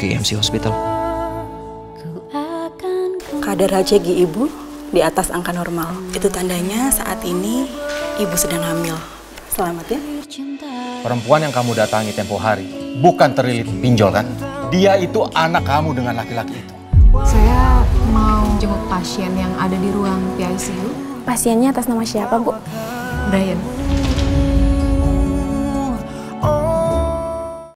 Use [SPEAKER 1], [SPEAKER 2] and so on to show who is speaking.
[SPEAKER 1] ke EMC Hospital?
[SPEAKER 2] Kadar HCG ibu di atas angka normal. Itu tandanya saat ini ibu sedang hamil. Selamat ya.
[SPEAKER 3] Perempuan yang kamu datangi tempo hari bukan terlilit pinjol kan? Dia itu anak kamu dengan laki-laki itu.
[SPEAKER 4] Saya mau jenguk pasien yang ada di ruang PICU.
[SPEAKER 5] Pasiennya atas nama siapa, Bu?
[SPEAKER 4] Brian.